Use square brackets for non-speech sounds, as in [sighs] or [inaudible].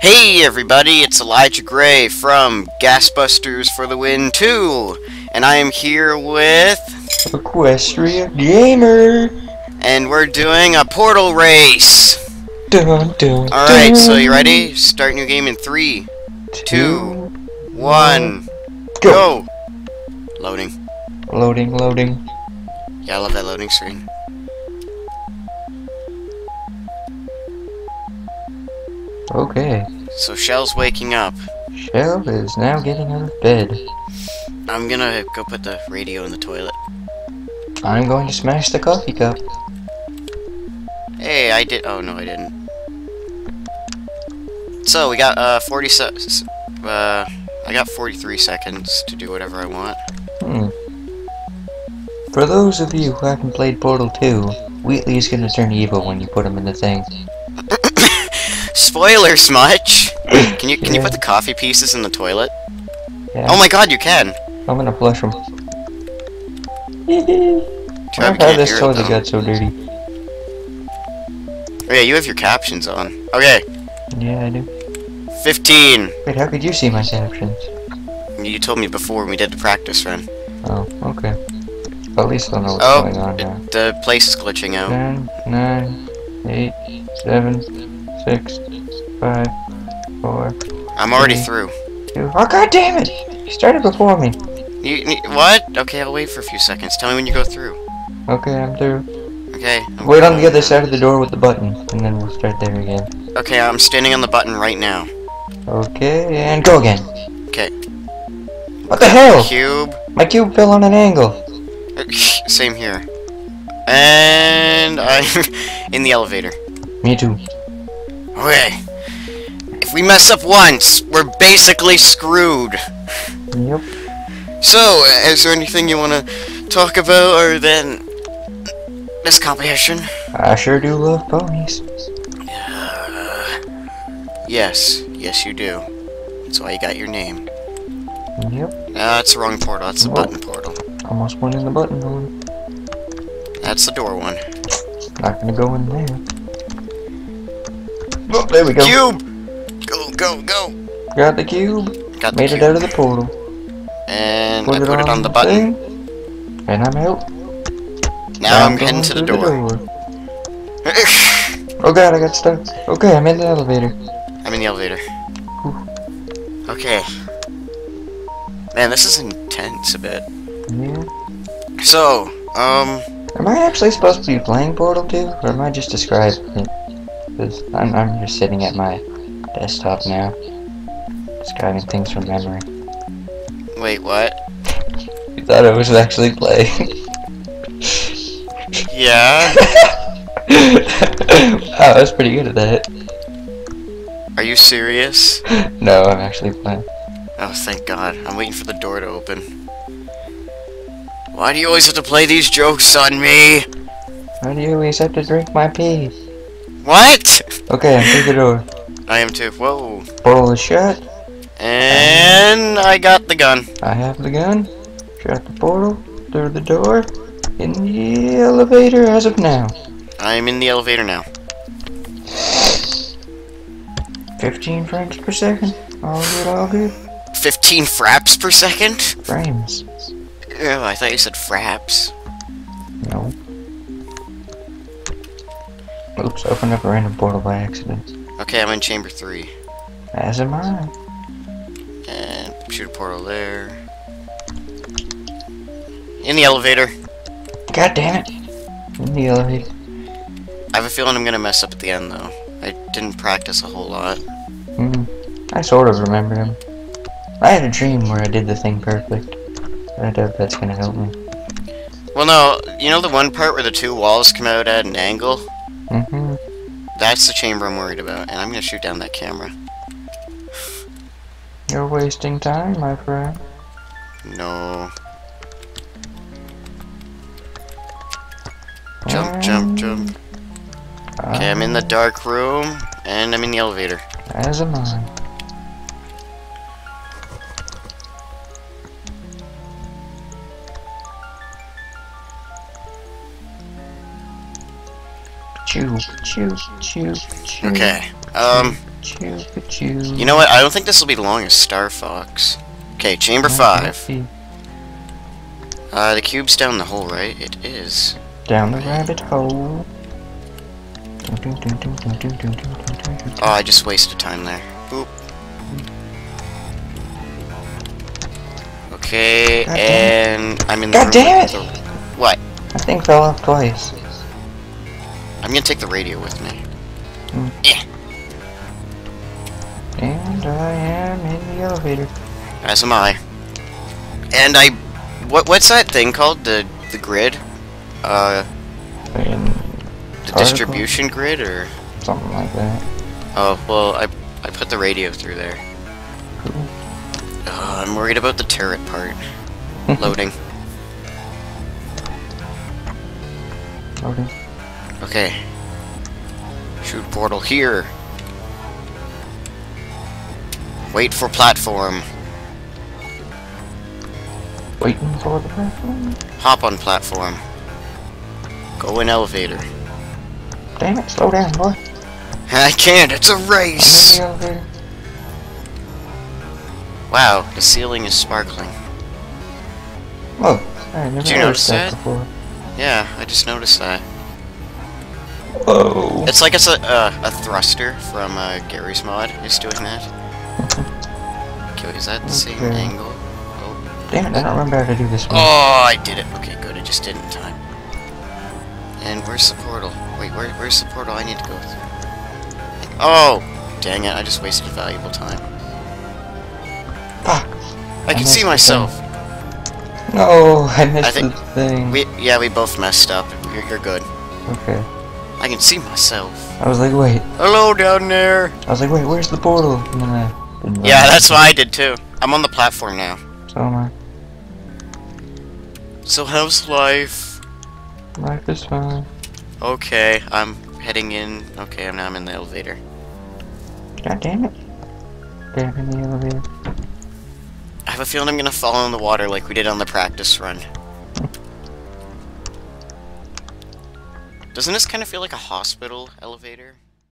Hey everybody, it's Elijah Gray from Ghastbusters for the Win 2, and I am here with... Equestria Gamer! And we're doing a portal race! Alright, so you ready? Start new game in three, two, Two, one, go! go! Loading. Loading, loading. Yeah, I love that loading screen. Okay. So Chell's waking up. Shell is now getting out of bed. I'm gonna go put the radio in the toilet. I'm going to smash the coffee cup. Hey, I did- oh no I didn't. So, we got, uh, 40 se- uh, I got 43 seconds to do whatever I want. Hmm. For those of you who haven't played Portal 2, Wheatley's gonna turn evil when you put him in the thing. Spoiler smudge! [coughs] Can you can you put the coffee pieces in the toilet? Yeah, Oh my god, you can! I'm gonna flush him. Too bad we How can't this hear toilet got so dirty? Oh yeah, you have your captions on. Okay, Yeah, I do. 15. Wait, how could you see my captions? You told me before when we did the practice run. Oh, okay. Well, at least I'll know what's Oh, going on now. the place is glitching out. Ten, nine, eight, seven, six, five, four, I'm already Okay. through. two. Oh god damn it! You started before me. You, you- what? Okay, I'll wait for a few seconds. Tell me when you go through. Okay, I'm through. Okay. I'm Wait on the other side of the door with the button, and then we'll start there again. Okay, I'm standing on the button right now. Okay, and go again. Okay. What the hell? Cube. My cube fell on an angle. [laughs] Same here. And I'm [laughs] in the elevator. Me too. Okay. If we mess up once, we're basically screwed. Yep. So, is there anything you want to talk about other than this competition? I sure do love ponies. [sighs] Yes, yes you do. That's why you got your name. Yep. No, that's the wrong portal. That's the Whoa. button portal. Almost went in the button one. That's the door one. Not gonna go in there. Oh, there we go. Cube! Go, go, go! Got the cube. Got the Made cube. it out of the portal. and I put it on the button. thing, And I'm out. Now I'm going heading to the through door. [laughs] Oh god, I got stuck. Okay, I'm in the elevator. I'm in the elevator. Okay. Man, this is intense a bit. Yeah. So, um, Am I actually supposed to be playing Portal 2? Or am I just describing it? Because I'm, I'm just sitting at my desktop now. Describing things from memory. wait, what? You thought I was actually playing. Yeah? [laughs] wow, I was pretty good at that. Are you serious? No, I'm actually playing. Oh, thank God. I'm waiting for the door to open. Why do you always have to play these jokes on me? Why do you always have to drink my pee? What? Okay, I'm through the door. I am too. Whoa. Portal is shut. And I got the gun. I have the gun. Shut the portal. Through the door. In the elevator as of now. I'm in the elevator now. 15 frames per second. All good, all good. 15 fraps per second? Frames. Oh, I thought you said fraps. No. Oops, opened up a random portal by accident. Okay, I'm in chamber 3. As am I. And shoot a portal there. In the elevator. God damn it. In the elevator. I have a feeling I'm gonna mess up at the end though. I didn't practice a whole lot. Hmm. I sort of remember him. I had a dream where I did the thing perfect. I doubt that's gonna help me. Well, no, you know the one part where the two walls come out at an angle? Mm-hmm. That's the chamber I'm worried about, and I'm gonna shoot down that camera. You're wasting time, my friend. No. Jump, jump, jump. Okay, I'm in the um, dark room, and I'm in the elevator. As am I. Okay. Um. You know what? I don't think this will be long as Star Fox. Okay, chamber five. Uh, the cube's down the hole, right? It is. Down the rabbit hole. Oh, I just wasted time there. Boop. Okay, and I'm in God the God damn it! What? I think fell off twice. I'm gonna take the radio with me. And I am in the elevator. As am I. And I... What, what's that thing called? The the grid? Uh, And the distribution grid, or... something like that. Oh, well, I, I put the radio through there. Cool. Uh, I'm worried about the turret part. [laughs] Loading. Loading. Okay. Shoot portal here. Wait for platform. Waiting for the platform. Hop on platform. Go in elevator. Damn it, slow down, boy. [laughs] I can't, it's a race! Wow, the ceiling is sparkling. Whoa, I never Did you noticed notice that? before. Yeah, I just noticed that. Whoa. It's like it's a, uh, a thruster from uh, Garry's mod is doing that. Okay, is that the same angle? Oh. Damn it, I don't remember how to do this one. oh, I did it. Okay, good, I just did it in time. And where's the portal? Wait, where, where's the portal I need to go through? Oh! Dang it, I just wasted valuable time. Fuck. I can see myself. No, I missed I think the thing. We, yeah, we both messed up. You're, you're good. Okay. I can see myself. I was like, wait. Hello down there. I was like, wait, where's the portal? And then I didn't Yeah, that's what I did too. I'm on the platform now. So am I. So how's life? Life is fine. Okay, I'm heading in. Okay, I'm now I'm in the elevator. God damn it. Damn in the elevator. I have a feeling I'm gonna fall in the water like we did on the practice run. Doesn't this kind of feel like a hospital elevator?